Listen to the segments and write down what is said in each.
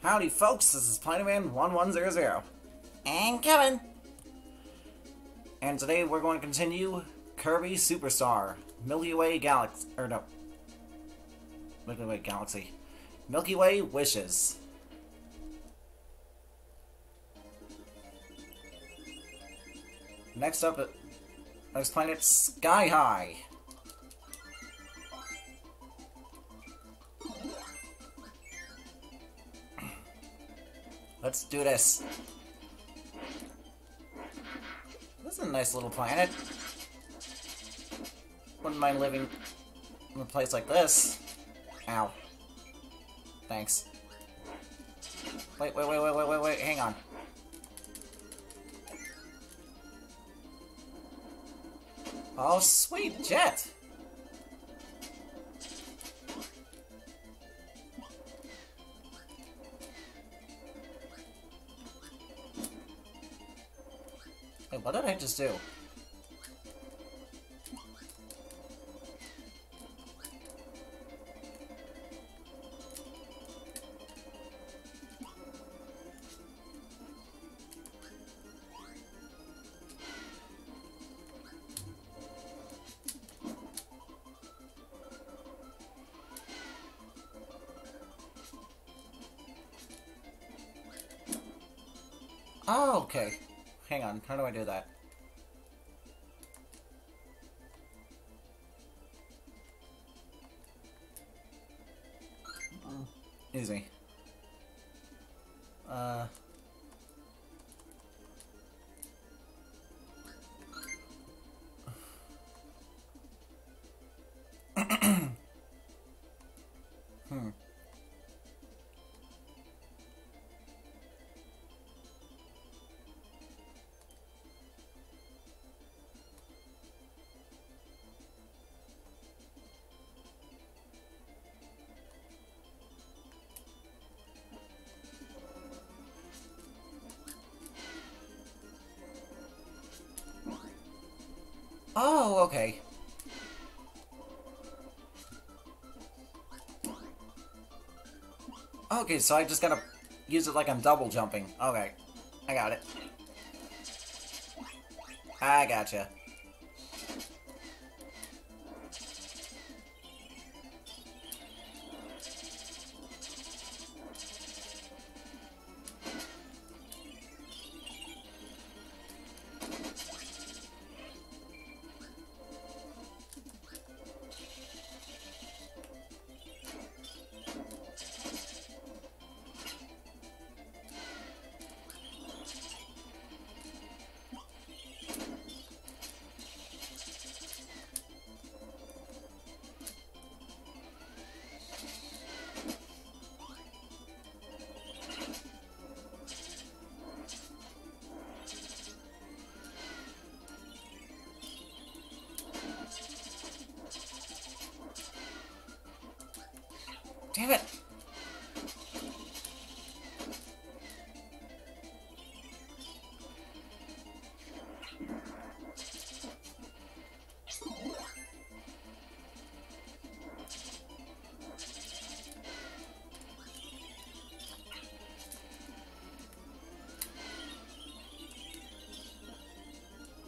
Howdy, folks. This is Planetman 1100. And Kevin. And today we're going to continue Kirby Superstar Milky Way Galaxy. Or no. Milky Way Galaxy. Milky Way Wishes. Next up, at next planet Sky High. Let's do this. This is a nice little planet. Wouldn't mind living in a place like this. Ow. Thanks. Wait, wait, wait, wait, wait, wait, wait, hang on. Oh, sweet jet! Just do? Oh, okay. Hang on, how do I do that? Oh, okay. Okay, so I just gotta use it like I'm double jumping. Okay. I got it. I gotcha. Damn it!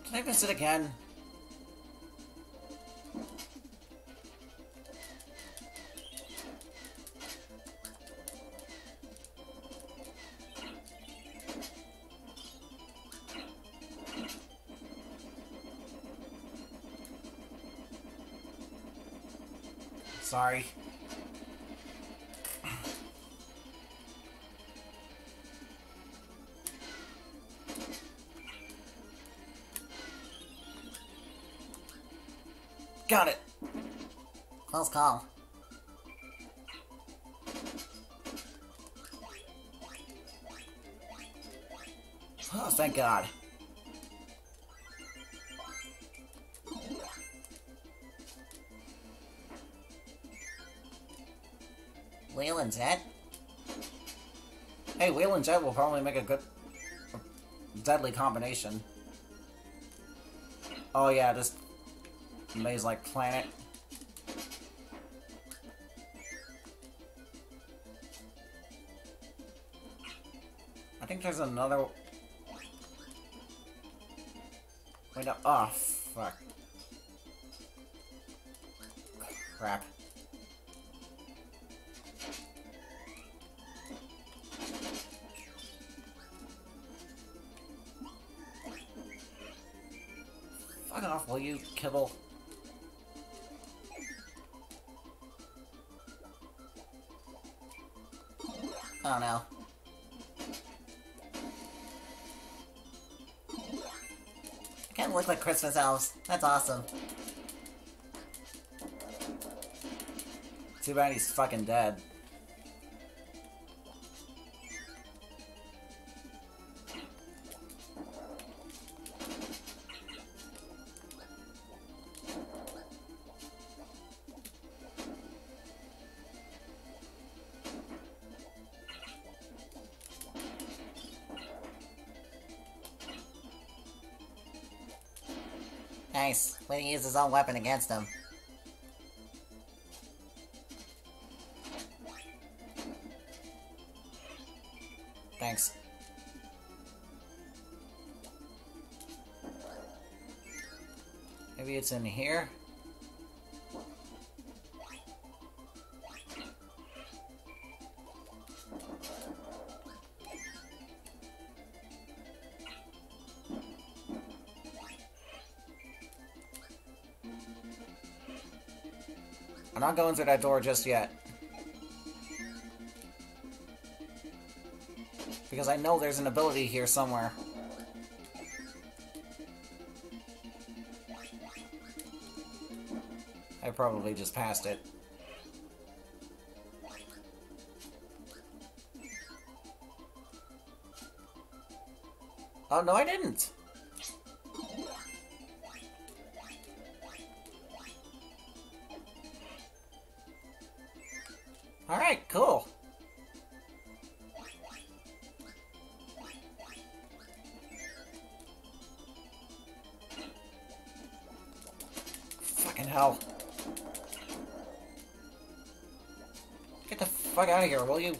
Can I miss it again? Got it. Close call. Oh, thank God. Wheel and Jet? Hey, and Jet will probably make a good, deadly combination. Oh yeah, this maze-like planet. I think there's another... Wait, no. Oh, fuck. Crap. Fuck off, will you, Kibble? Oh no. Kind of look like Christmas elves. That's awesome. Too bad he's fucking dead. His own weapon against him. Thanks. Maybe it's in here? I'm not going through that door just yet. Because I know there's an ability here somewhere. I probably just passed it. Oh, no I didn't! Alright, cool. Fucking hell. Get the fuck out of here, will you?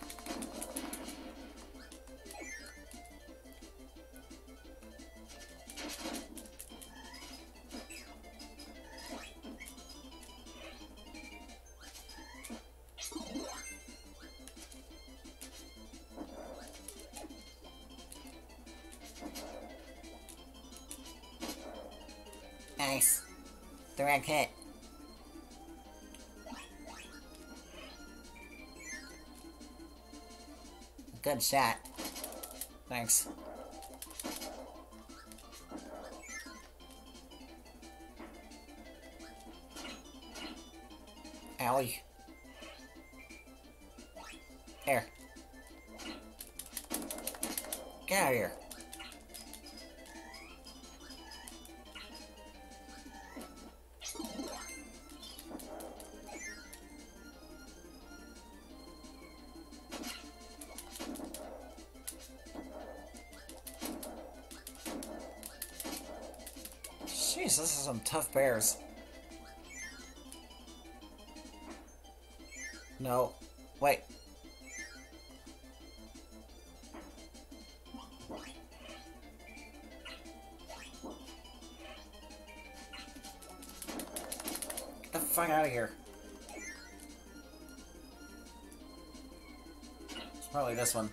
Nice. Direct hit. Good shot. Thanks. Owie. Here. Get out of here. Jeez, this is some tough bears. No. Wait. Get the fuck out of here. It's probably this one.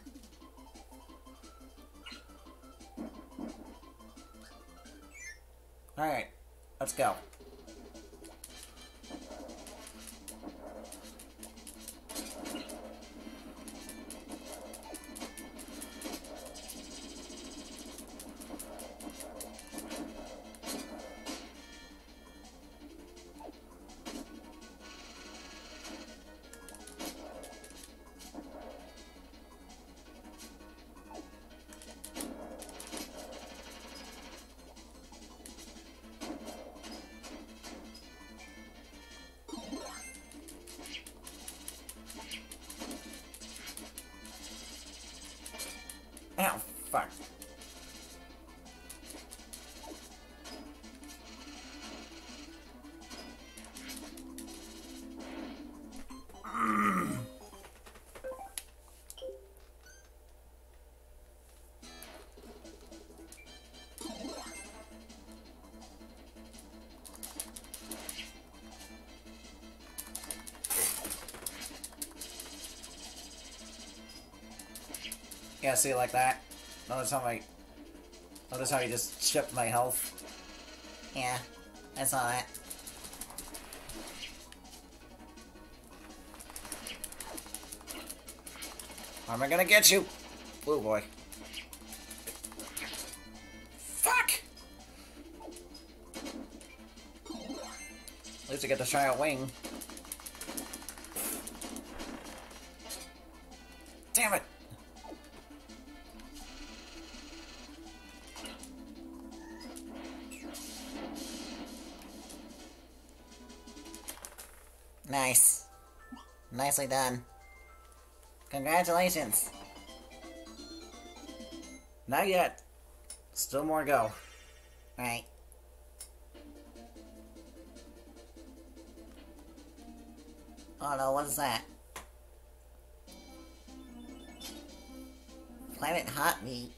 Yeah, see, it like that. Notice how my... Notice how he just chipped my health. Yeah, I saw that. Am I gonna get you? Blue boy. Fuck! At least I get to try a wing. Damn it! Nice. Nicely done. Congratulations. Not yet. Still more go. Right. Oh no, what is that? Planet Hotbeat.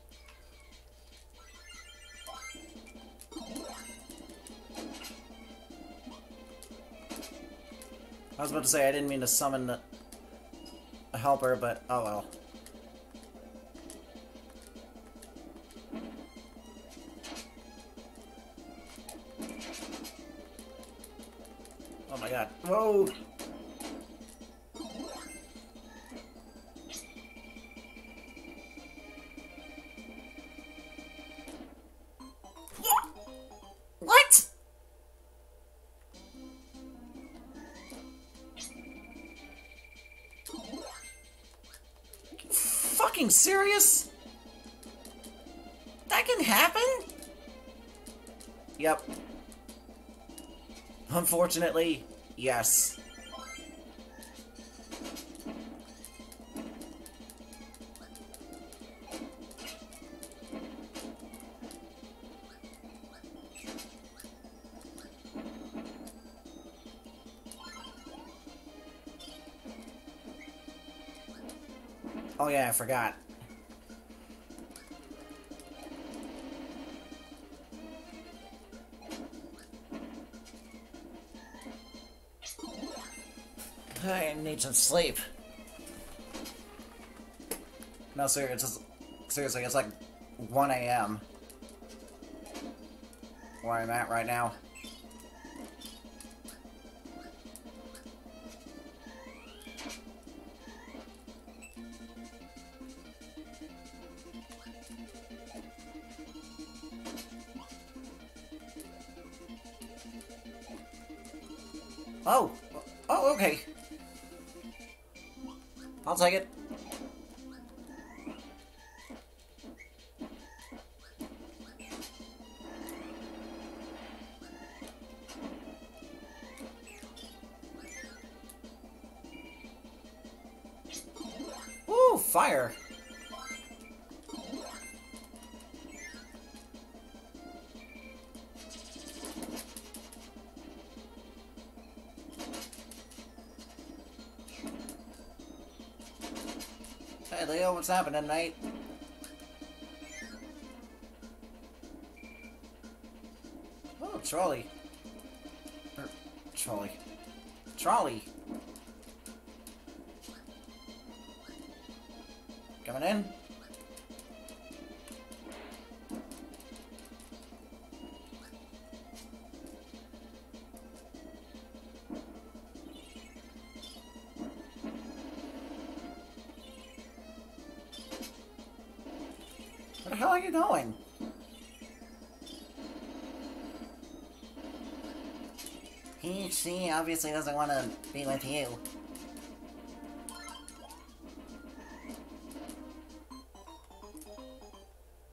I was about to say I didn't mean to summon a helper, but oh well. Serious? That can happen? Yep. Unfortunately, yes. Oh yeah, I forgot. Sleep. No, seriously, it's just, seriously, it's like 1 a.m. Where I'm at right now. Oh! Oh, okay. I'll take it. Leo, what's happening, mate? Oh, trolley. Er, trolley. Trolley. Coming in. Where the hell are you going? He, she obviously doesn't want to be with you.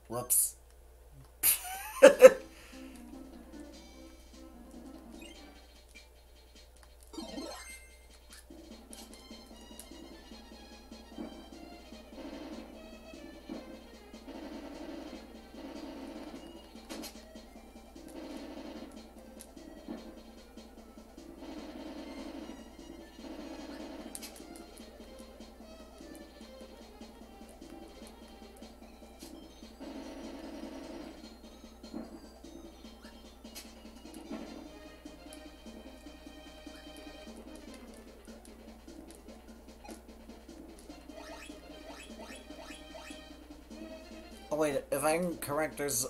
Whoops. Oh wait, if I'm correct, there's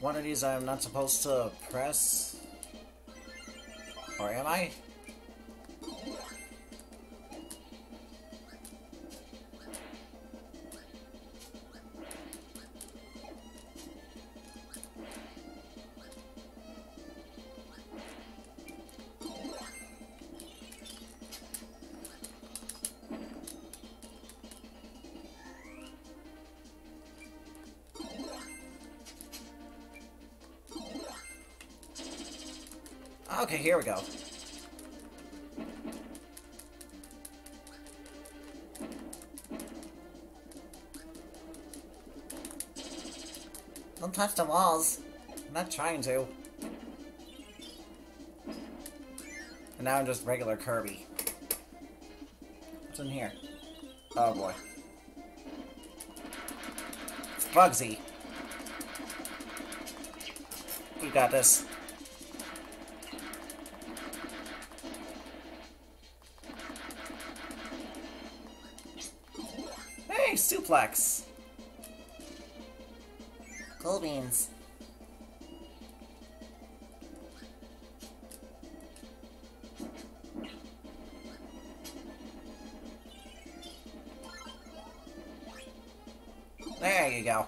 one of these I'm not supposed to press. Or am I? Okay, here we go. Don't touch the walls. I'm not trying to. And now I'm just regular Kirby. What's in here? Oh boy. It's Bugzzy. We got this. Suplex! Cool beans. There you go.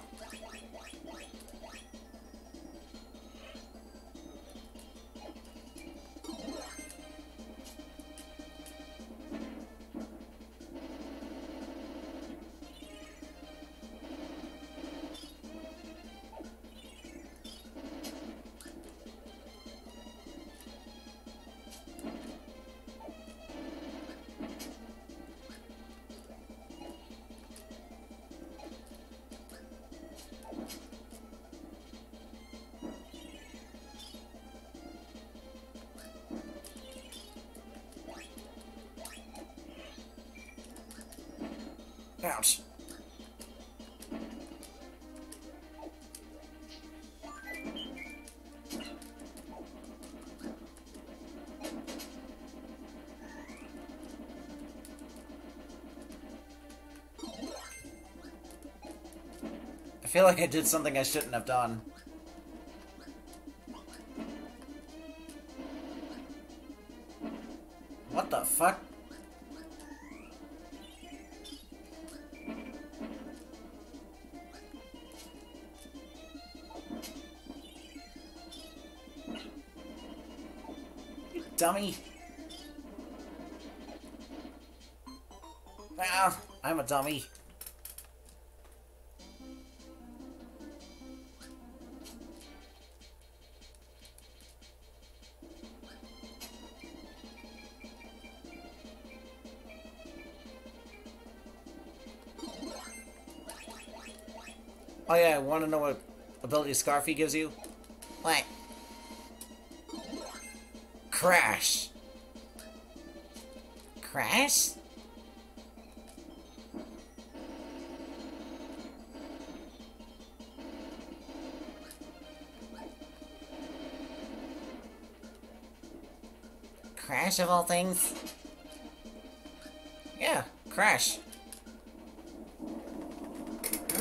Ouch. I feel like I did something I shouldn't have done. Dummy. Ah, I'm a dummy. Oh yeah, I want to know what ability Scarfy gives you? What? Crash! Crash? Crash of all things? Yeah, Crash.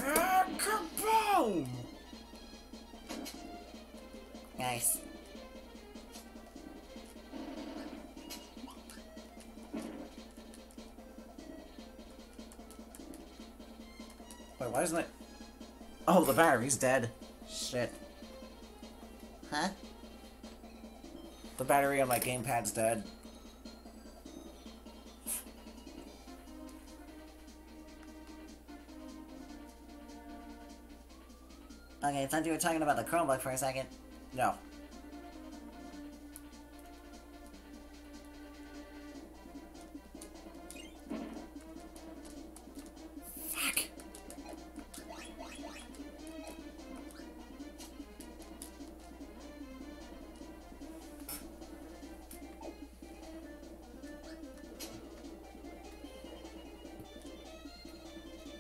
Ah, kaboom! Nice. Wait, why isn't it? Oh, the battery's dead. Shit. Huh? The battery on my gamepad's dead. Okay, I thought you were talking about the Chromebook for a second. No.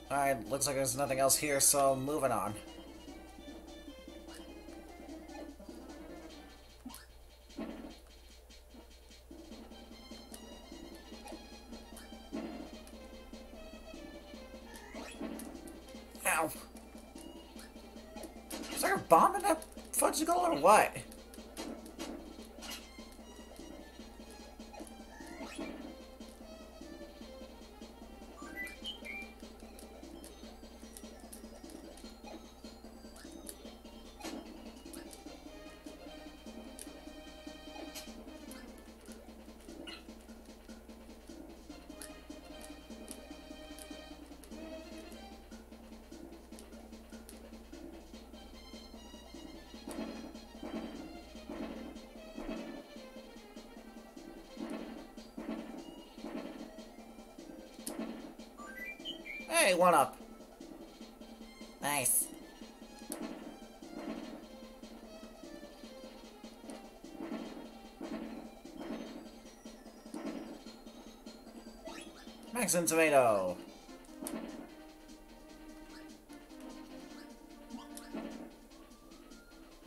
Alright, looks like there's nothing else here, so moving on. Hey, one up. Nice. Maxim tomato.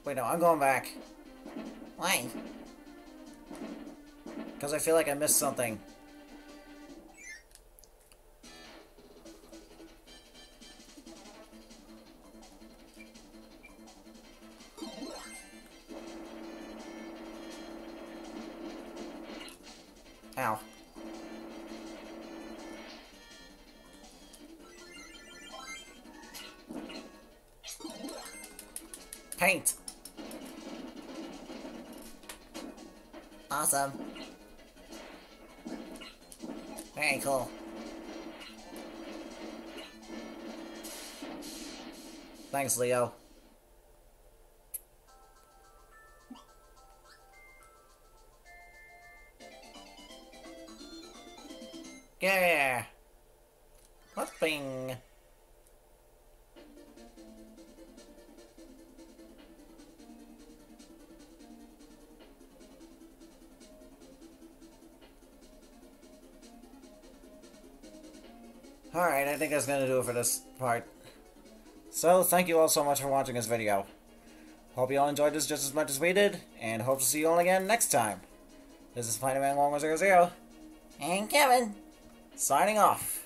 Wait, no, I'm going back. Why? Because I feel like I missed something. Thanks, Leo. Yeah. Hopping. Alright, I think that's gonna do it for this part. So, thank you all so much for watching this video. Hope you all enjoyed this just as much as we did, and hope to see you all again next time. This is Spider-Man 1100, And Kevin. signing off.